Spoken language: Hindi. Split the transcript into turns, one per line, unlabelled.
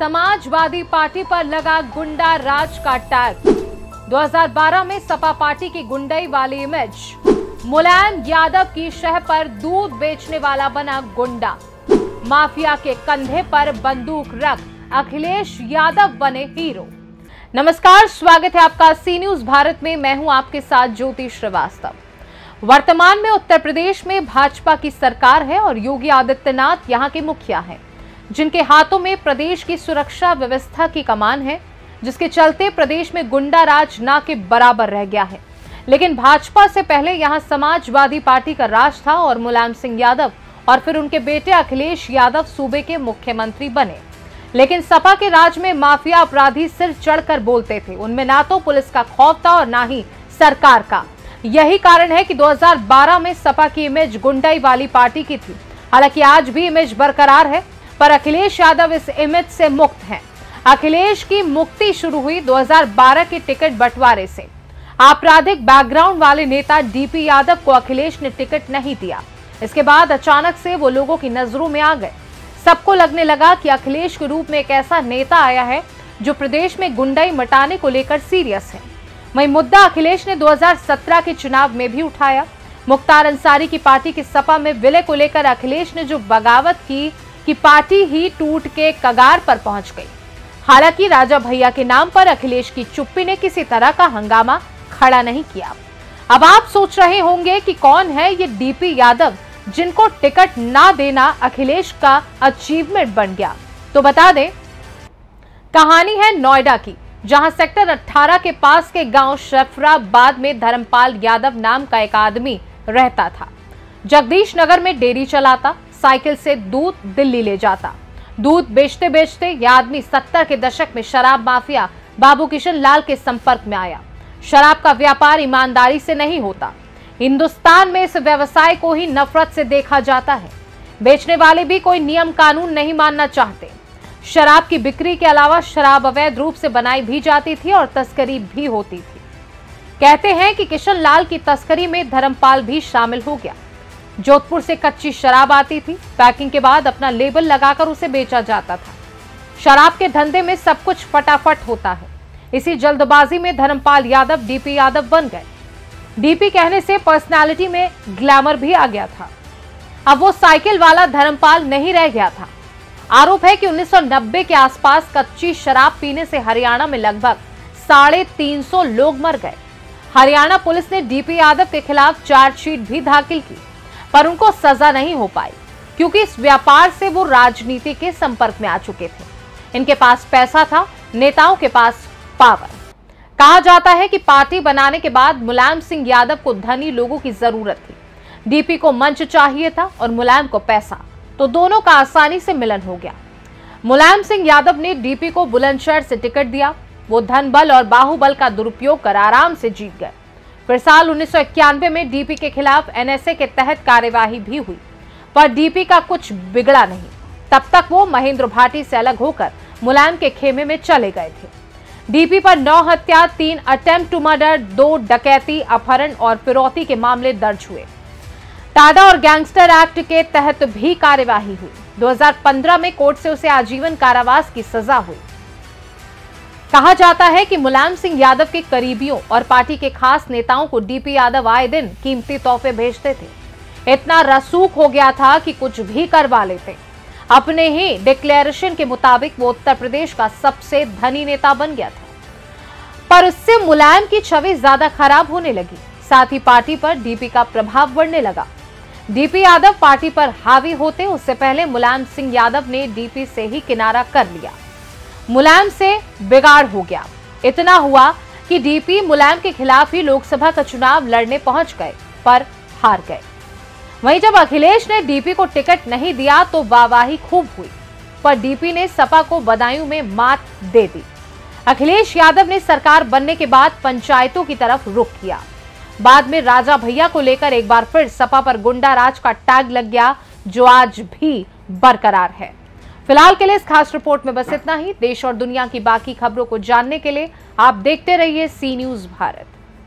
समाजवादी पार्टी पर लगा गुंडा राज का टैग। 2012 में सपा पार्टी की गुंडई वाली इमेज मुलायम यादव की शह पर दूध बेचने वाला बना गुंडा। माफिया के कंधे पर बंदूक रख अखिलेश यादव बने हीरो। नमस्कार, स्वागत है आपका सी न्यूज़ भारत में। मैं हूँ आपके साथ ज्योति श्रीवास्तव। वर्तमान में उत्तर प्रदेश में भाजपा की सरकार है और योगी आदित्यनाथ यहाँ के मुखिया हैं। जिनके हाथों में प्रदेश की सुरक्षा व्यवस्था की कमान है, जिसके चलते प्रदेश में गुंडा राज ना के बराबर रह गया है। लेकिन भाजपा से पहले यहाँ समाजवादी पार्टी का राज था और मुलायम सिंह यादव और फिर उनके बेटे अखिलेश यादव सूबे के मुख्यमंत्री बने। लेकिन सपा के राज में माफिया अपराधी सिर चढ़कर बोलते थे। उनमें ना तो पुलिस का खौफ था और ना ही सरकार का। यही कारण है कि 2012 में सपा की इमेज गुंडाई वाली पार्टी की थी। हालाँकि आज भी इमेज बरकरार है। पर अखिलेश यादव इस इमेज से मुक्त हैं। अखिलेश की मुक्ति शुरू हुई 2012 के टिकट बंटवारे से। आपराधिक बैकग्राउंड वाले नेता डीपी यादव को अखिलेश ने टिकट नहीं दिया। इसके बाद अचानक से वो लोगों की नज़रों में आ गए। सबको लगने लगा कि अखिलेश के रूप में एक ऐसा नेता आया है जो प्रदेश में गुंडाई मटाने को लेकर सीरियस है। वही मुद्दा अखिलेश ने 2017 के चुनाव में भी उठाया। मुख्तार अंसारी की पार्टी की सपा में विलय को लेकर अखिलेश ने जो बगावत की कि पार्टी ही टूट के कगार पर पहुँच गई। हालाँकि राजा भैया के नाम पर अखिलेश की चुप्पी ने किसी तरह का हंगामा खड़ा नहीं किया। अब आप सोच रहे होंगे कि कौन है ये डीपी यादव जिनको टिकट ना देना अखिलेश का अचीवमेंट बन गया। तो बता दें, कहानी है नोएडा की, जहाँ सेक्टर 18 के पास के गाँव शफराबाद में धर्मपाल यादव नाम का एक आदमी रहता था। जगदीश नगर में डेरी चलाता साइकिल से दूध दिल्ली ले जाता। दूध बेचते बेचते यह आदमी सत्तर के दशक में शराब माफिया बाबू किशन लाल के संपर्क में आया। शराब का व्यापार ईमानदारी से नहीं होता। हिंदुस्तान में इस व्यवसाय को ही नफरत से देखा जाता है। बेचने वाले भी कोई नियम कानून नहीं मानना चाहते। शराब की बिक्री के अलावा शराब अवैध रूप से बनाई भी जाती थी और तस्करी भी होती थी। कहते हैं कि किशन लाल की तस्करी में धर्मपाल भी शामिल हो गया। जोधपुर से कच्ची शराब आती थी। पैकिंग के बाद अपना लेबल लगाकर उसे बेचा जाता था। शराब के धंधे में सब कुछ फटाफट होता है। इसी जल्दबाजी में धर्मपाल यादव, डीपी यादव बन गए। डीपी कहने से पर्सनालिटी में ग्लैमर भी आ गया था। अब वो साइकिल वाला धर्मपाल नहीं रह गया था। आरोप है कि 1990 के आसपास कच्ची शराब पीने से हरियाणा में लगभग साढ़े तीन लोग मर गए। हरियाणा पुलिस ने डीपी यादव के खिलाफ चार्जशीट भी दाखिल की। पर उनको सजा नहीं हो पाई, क्योंकि इस व्यापार से वो राजनीति के संपर्क में आ चुके थे। इनके पास पैसा था, नेताओं के पास पावर। कहा जाता है कि पार्टी बनाने के बाद मुलायम सिंह यादव को धनी लोगों की ज़रूरत थी। डीपी को मंच चाहिए था और मुलायम को पैसा तो दोनों का आसानी से मिलन हो गया। मुलायम सिंह यादव ने डीपी को बुलंदशहर से टिकट दिया। वो धन बल और बाहुबल का दुरुपयोग कर आराम से जीत गए। फिर साल उन्नीस सौ इक्यानवे में डीपी के खिलाफ एनएसए के तहत कार्यवाही भी हुई, पर डीपी का कुछ बिगड़ा नहीं। तब तक वो महेंद्र भाटी से अलग होकर मुलायम के खेमे में चले गए थे। डीपी पर नौ हत्या, तीन अटेम्प्ट टू मर्डर, दो डकैती, अपहरण और फिरौती के मामले दर्ज हुए। टाडा और गैंगस्टर एक्ट के तहत भी कार्यवाही हुई। 2015 में कोर्ट से उसे आजीवन कारावास की सजा हुई। कहा जाता है कि मुलायम सिंह यादव के करीबियों और पार्टी के खास नेताओं को डीपी यादव आए दिन कीमती तोहफे भेजते थे। इतना रसूख हो गया था कि कुछ भी करवा लेते। अपने ही डिक्लेरेशन के मुताबिक वो उत्तर प्रदेश का सबसे धनी नेता बन गया था। पर उससे मुलायम की छवि ज़्यादा खराब होने लगी। साथ ही पार्टी पर डीपी का प्रभाव बढ़ने लगा। डीपी यादव पार्टी पर हावी होते उससे पहले मुलायम सिंह यादव ने डीपी से ही किनारा कर लिया। मुलायम से बिगाड़ हो गया। इतना हुआ कि डीपी मुलायम के खिलाफ ही लोकसभा का चुनाव लड़ने पहुँच गए, पर हार गए। वहीं जब अखिलेश ने डीपी को टिकट नहीं दिया तो वाहवाही खूब हुई। पर डीपी ने सपा को बदायूं में मात दे दी। अखिलेश यादव ने सरकार बनने के बाद पंचायतों की तरफ़ रुख किया। बाद में राजा भैया को लेकर एक बार फिर सपा पर गुंडा राज का टैग लग गया, जो आज भी बरकरार है। फ़िलहाल के लिए इस खास रिपोर्ट में बस इतना ही। देश और दुनिया की बाकी खबरों को जानने के लिए आप देखते रहिए सी न्यूज़ भारत।